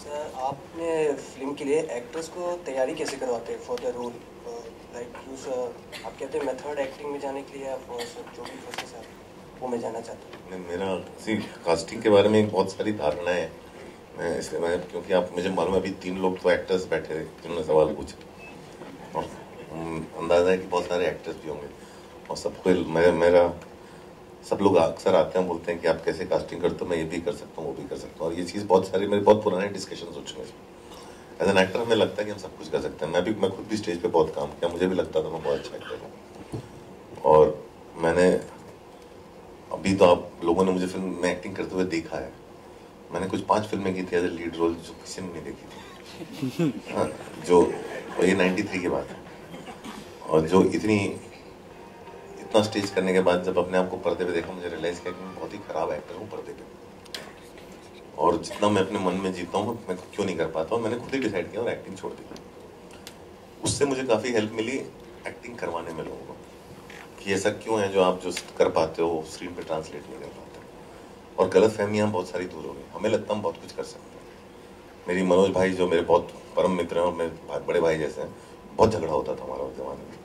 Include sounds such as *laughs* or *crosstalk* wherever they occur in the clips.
Sir, आपने film के लिए एक्टर्स को तैयारी कैसे करवाते हैं? For the role like use आप कहते हैं मेथड एक्टिंग में जाने के लिए आप जो भी प्रोसेस है वो मैं जानना चाहता हूँ। मेरा, सी कास्टिंग के बारे में बहुत सारी धारणाएँ हैं। मैं इसलिए, मैं, क्योंकि आप, मुझे मालूम है अभी तीन लोग तो एक्टर्स बैठे थे जिन्होंने सवाल पूछे। और अंदाज़ा है कि बहुत सारे एक्टर्स भी होंगे। और सबको मैं, मेरा सब लोग अक्सर आते हैं बोलते हैं कि आप कैसे कास्टिंग करते हो मैं ये भी कर सकता हूँ वो भी कर सकता हूँ। और ये चीज़ बहुत सारी मेरे बहुत पुराने डिस्कशन हो चुके हैं एज एन एक्टर हमें लगता है कि हम सब कुछ कर सकते हैं। मैं भी मैं खुद भी स्टेज पे बहुत काम किया मुझे भी लगता था मैं बहुत अच्छा एक्टर हूँ। और मैंने अभी तो आप लोगों ने मुझे फ़िल्म में एक्टिंग करते हुए देखा है। मैंने कुछ पाँच फ़िल्में की थी एज ए लीड रोल जो किसी ने नहीं देखी थी। *laughs* हाँ, जो ये 93 की बात है। और जो इतनी इतना स्टेज करने के बाद जब अपने आप को पर्दे पे देखा, मुझे रियलाइज़ किया कि मैं बहुत ही खराब एक्टर हूँ पर्दे पे। और जितना मैं अपने मन में जीता हूँ, मैं क्यों नहीं कर पाता? हूँ मैंने खुद ही डिसाइड किया और एक्टिंग छोड़ दी। उससे मुझे काफ़ी हेल्प मिली एक्टिंग करवाने में लोगों को। कि ऐसा क्यों है जो आप जो कर पाते हो स्क्रीन पे ट्रांसलेट नहीं कर पाते? और गलत फहमियाँ बहुत सारी दूर हो गई। हमें लगता हम बहुत कुछ कर सकते हैं। मेरी मनोज भाई जो मेरे बहुत परम मित्र हैं और मेरे बड़े भाई जैसे हैं, बहुत झगड़ा होता था हमारा उस जमाने में।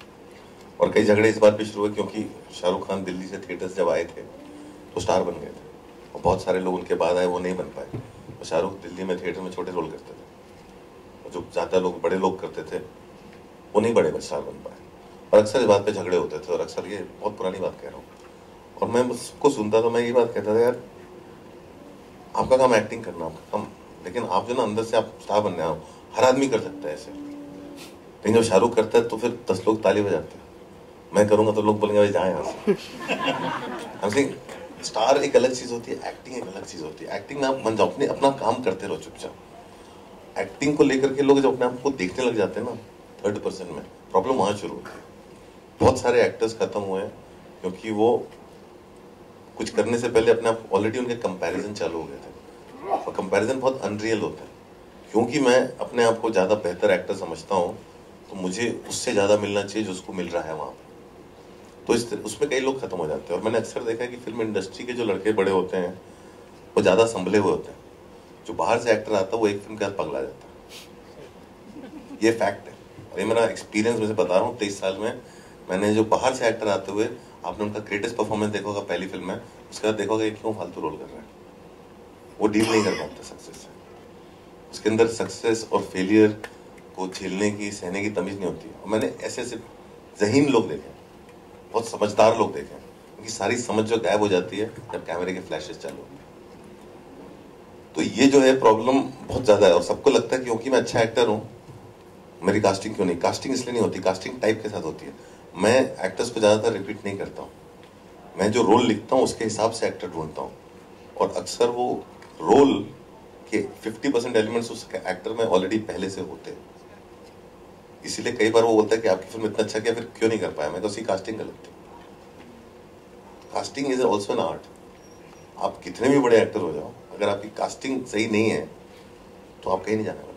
और कई झगड़े इस बात भी शुरू हुए क्योंकि शाहरुख खान दिल्ली से थिएटर जब आए थे तो स्टार बन गए थे। और बहुत सारे लोग उनके बाद आए, वो नहीं बन पाए। और शाहरुख दिल्ली में थिएटर में छोटे रोल करते थे। और जो ज़्यादा लोग, बड़े लोग करते थे, वो नहीं बड़े स्टार बन पाए। और अक्सर इस बात पर झगड़े होते थे, और अक्सर ये बहुत पुरानी बात कह रहा हूँ। और मैं उसको सुनता तो मैं ये बात कहता था, यार, आपका काम एक्टिंग करना, आपका काम लेकिन आप जो ना अंदर से आप स्टार बनने आओ हर आदमी कर सकता है ऐसे। लेकिन जब शाहरुख करता है तो फिर दस लोग ताली बजाते हैं। मैं करूँगा तो लोग बोलेंगे भाई जाए यहाँ से. स्टार एक अलग चीज़ होती है एक्टिंग एक अलग चीज़ होती है। एक्टिंग आप मन जाओ, अपने, अपना काम करते रहो चुपचाप। एक्टिंग को लेकर के लोग जब अपने आप को देखने लग जाते हैं ना थर्ड पर्सन में प्रॉब्लम वहाँ शुरू होती है। बहुत सारे एक्टर्स खत्म हुए हैं, क्योंकि वो कुछ करने से पहले अपने आप ऑलरेडी उनके कंपैरिजन चालू हो गए थे। और कंपैरिजन बहुत अनरियल होता है। क्योंकि मैं अपने आप को ज़्यादा बेहतर एक्टर समझता हूँ तो मुझे उससे ज़्यादा मिलना चाहिए जो उसको मिल रहा है वहाँ पर। तो इस उसमें कई लोग खत्म हो जाते हैं। और मैंने अक्सर देखा है कि फ़िल्म इंडस्ट्री के जो लड़के बड़े होते हैं, वो ज़्यादा संभले हुए होते हैं। जो बाहर से एक्टर आता है, वो एक फ़िल्म के साथ पगला जाता है। ये फैक्ट है। और ये मेरा एक्सपीरियंस में बता रहा हूँ, तेईस साल में मैंने जो बाहर से एक्टर आते हुए, आपने उनका ग्रेटेस्ट परफॉर्मेंस देखा होगा, पहली फ़िल्म में। उसके बाद देखोगे क्यों फालतू रोल कर रहे हैं? वो डील नहीं कर पाता सक्सेस से। उसके अंदर सक्सेस और फेलियर को झेलने की, सहने की तमीज नहीं होती और मैंने ऐसे ऐसे जहीन लोग देखे बहुत समझदार लोग देखे। उनकी सारी समझ जो गायब हो जाती है जब कैमरे के फ्लैशेस चालू तो ये जो है प्रॉब्लम बहुत ज़्यादा है और सबको लगता है क्योंकि मैं अच्छा एक्टर हूँ, मेरी कास्टिंग क्यों नहीं? कास्टिंग इसलिए नहीं होती, कास्टिंग टाइप के साथ होती है। मैं एक्टर्स को ज़्यादातर रिपीट नहीं करता हूँ। मैं जो रोल लिखता हूँ, उसके हिसाब से एक्टर ढूंढता हूँ। और अक्सर वो रोल के 50 परसेंट एलिमेंट्स उस एक्टर में ऑलरेडी पहले से होते हैं। इसीलिए कई बार वो बोलता है कि आपकी फ़िल्म इतना अच्छा किया, फिर क्यों नहीं कर पाया? मैं तो उसकी कास्टिंग गलत थी casting is also an art आप कितने भी बड़े एक्टर हो जाओ, अगर आपकी कास्टिंग सही नहीं है तो आप कहीं नहीं जाने वाले।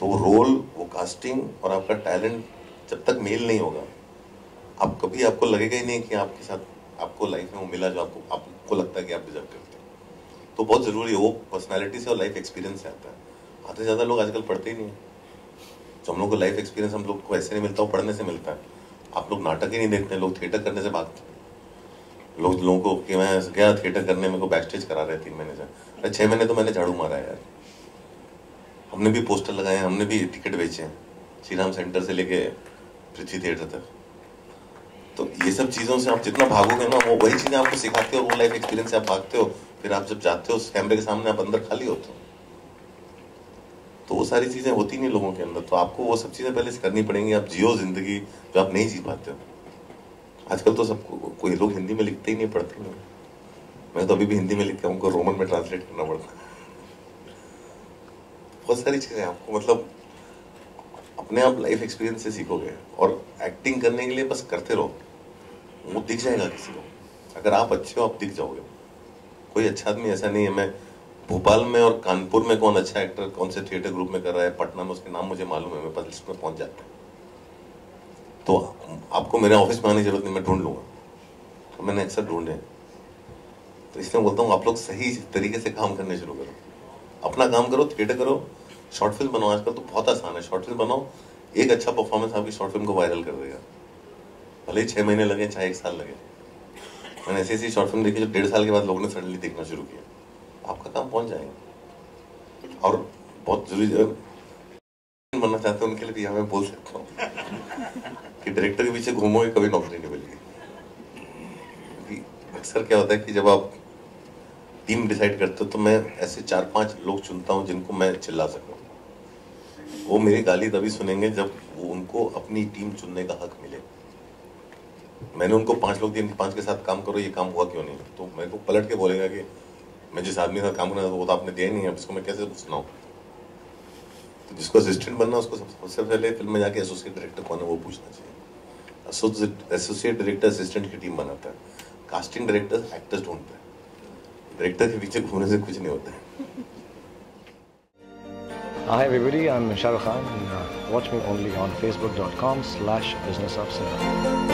तो वो रोल वो कास्टिंग और आपका टैलेंट जब तक मेल नहीं होगा, आप कभी आपको लगेगा ही नहीं कि आपके साथ, आपको लाइफ में वो मिला जो आपको आपको लगता है कि आप डिजर्व करते हो। तो बहुत ज़रूरी है, वो पर्सनैलिटी से और लाइफ एक्सपीरियंस से आता है। आधे ज़्यादा लोग आजकल पढ़ते ही नहीं है। तो हम लोग को लाइफ एक्सपीरियंस हम लोग को ऐसे नहीं मिलता, वो पढ़ने से मिलता है। आप लोग नाटक ही नहीं देखते, लोग थिएटर करने से भागते लोग लोगों को कि मैं गया थिएटर करने में को बैक स्टेज करा रहे तीन महीने से। अरे छः महीने तो मैंने झाड़ू मारा है यार। हमने भी पोस्टर लगाए हमने भी टिकट बेचे हैं। श्री राम सेंटर से लेके पृथ्वी थिएटर तक। तो ये सब चीज़ों से आप जितना भागोगे ना, वो वही चीज़ें आपको सिखाते हो वो लाइफ एक्सपीरियंस से आप भागते हो। फिर आप जब जाते हो, उस कैमरे के सामने आप अंदर खाली होते हो। तो वो सारी चीज़ें होती नहीं लोगों के अंदर। तो आपको वो सब चीज़ें पहले से करनी पड़ेंगी। आप जियो ज़िंदगी जो आप नहीं जी पाते हो। आजकल तो सबको कोई लोग हिंदी में लिखते ही नहीं, पढ़ते नहीं। मैं तो अभी भी हिंदी में लिखता हूँ उनको रोमन में ट्रांसलेट करना पड़ता है। बहुत सारी चीज़ें आपको मतलब अपने आप लाइफ एक्सपीरियंस से सीखोगे। और एक्टिंग करने के लिए बस करते रहो। वो दिख जाएगा किसी को। अगर आप अच्छे हो, आप दिख जाओगे। कोई अच्छा आदमी ऐसा नहीं है, मैं भोपाल में और कानपुर में कौन अच्छा एक्टर कौन से थिएटर ग्रुप में कर रहा है? पटना में उसके नाम मुझे मालूम है, मैं लिस्ट में पहुँच जाता है। तो आपको मेरे ऑफ़िस में आने की ज़रूरत नहीं, मैं ढूंढ लूँगा। तो मैंने अक्सर ढूंढे। तो इसलिए बोलता हूँ, आप लोग सही तरीके से काम करने शुरू करो। अपना काम करो थिएटर करो शॉर्ट फ़िल्म बनाओ। आजकल तो बहुत आसान है। शॉर्ट फ़िल्म बनाओ। एक अच्छा परफॉर्मेंस आपकी शॉर्ट फ़िल्म को वायरल कर देगा। भले ही छह महीने लगे, चाहे एक साल लगे। मैंने ऐसी ऐसी शॉर्ट फ़िल्म देखी जो डेढ़ साल के बाद लोगों ने सडनली देखना शुरू किया। आपका काम पहुँच जाएगा। और बहुत ज़रूरी *laughs* बनना चाहते हैं, उनके लिए भी मैं बोल सकता हूँ कि डायरेक्टर के पीछे घूमोगे कभी नौकरी नहीं मिलेगी। अक्सर क्या होता है कि जब आप टीम डिसाइड करते हो तो मैं ऐसे चार पाँच लोग चुनता हूँ जिनको मैं चिल्ला सकूँ वो मेरी गाली तभी सुनेंगे जब वो उनको अपनी टीम चुनने का हक मिले। मैंने उनको पाँच लोग दिए पाँच के साथ काम करो, ये काम हुआ क्यों नहीं? तो मेरे को पलट के बोलेगा कि मैं जिस आदमी का काम करना था वो तो आपने दिया ही नहीं है इसको मैं कैसे सुनाऊँ? तो जिसको असिस्टेंट बनना उसको सबसे पहले फ़िल्म में जाके एसोसिएट डायरेक्टर कौन है वो पूछना चाहिए। एसोसिएट डायरेक्टर असिस्टेंट की टीम बनाता है। कास्टिंग डायरेक्टर एक्टर्स ढूंढते हैं। डायरेक्टर के पीछे घूमने से कुछ नहीं होता है। Hi everybody, I'm Shah Rukh Khan. And uh, watch me only on facebook.com slash business of cinema.